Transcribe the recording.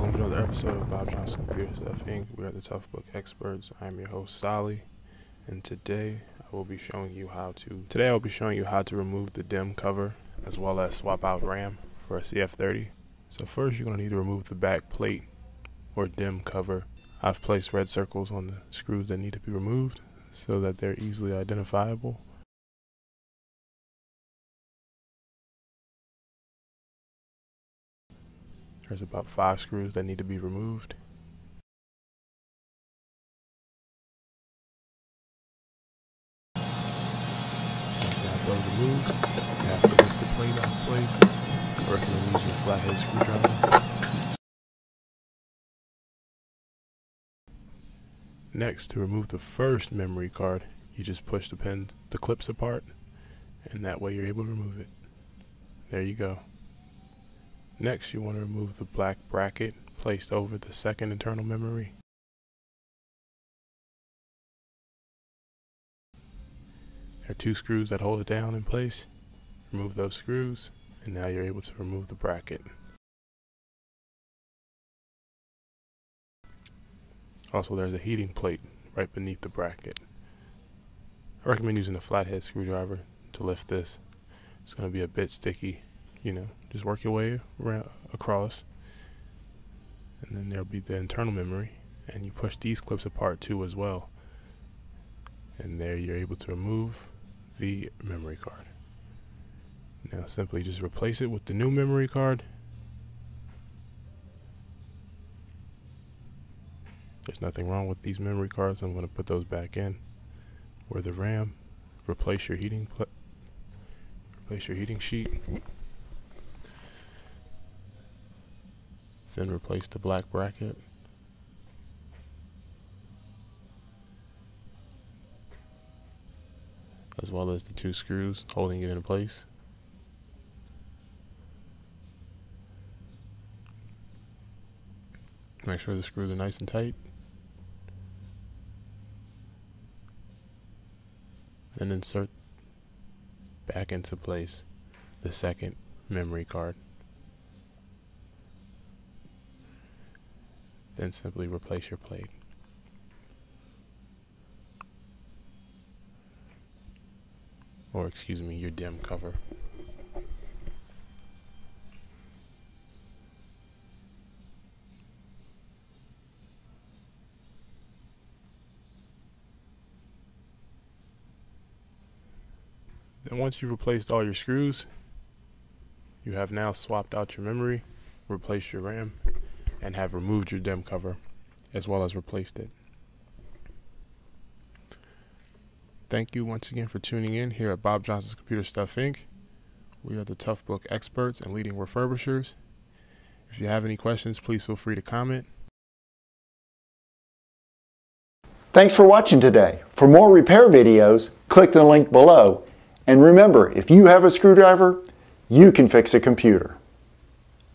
welcome to another episode of Bob Johnson Computer Stuff Inc. We are the Toughbook Experts. I am your host Sally, and today I will be showing you how to. Today I will be showing you how to remove the DIMM cover as well as swap out RAM for a CF30. So first you're going to need to remove the back plate or DIMM cover. I've placed red circles on the screws that need to be removed so that they're easily identifiable. There's about five screws that need to be removed. Now those removed, to lift the plate out of place, or recommend using a flathead screwdriver. Next, to remove the first memory card, you just push the pin, the clips apart, and that way you're able to remove it. There you go. Next, you want to remove the black bracket placed over the second internal memory. There are two screws that hold it down in place. Remove those screws, and now you're able to remove the bracket. Also, there's a heating plate right beneath the bracket. I recommend using a flathead screwdriver to lift this. It's going to be a bit sticky you know, just work your way around across. And then there'll be the internal memory. And you push these clips apart too as well. And there you're able to remove the memory card. Now simply just replace it with the new memory card. There's nothing wrong with these memory cards. I'm going to put those back in. Where the RAM, replace your heating replace your heating sheet. Then replace the black bracket. As well as the two screws holding it in place. Make sure the screws are nice and tight. Then insert back into place the second memory card. Then simply replace your plate. Or excuse me, your DIMM cover. Then once you've replaced all your screws, you have now swapped out your memory, replaced your RAM, and have removed your DIMM cover as well as replaced it. Thank you once again for tuning in here at Bob Johnson's Computer Stuff Inc. We are the Toughbook experts and leading refurbishers. If you have any questions, please feel free to comment. Thanks for watching today. For more repair videos, click the link below. And remember, if you have a screwdriver, you can fix a computer.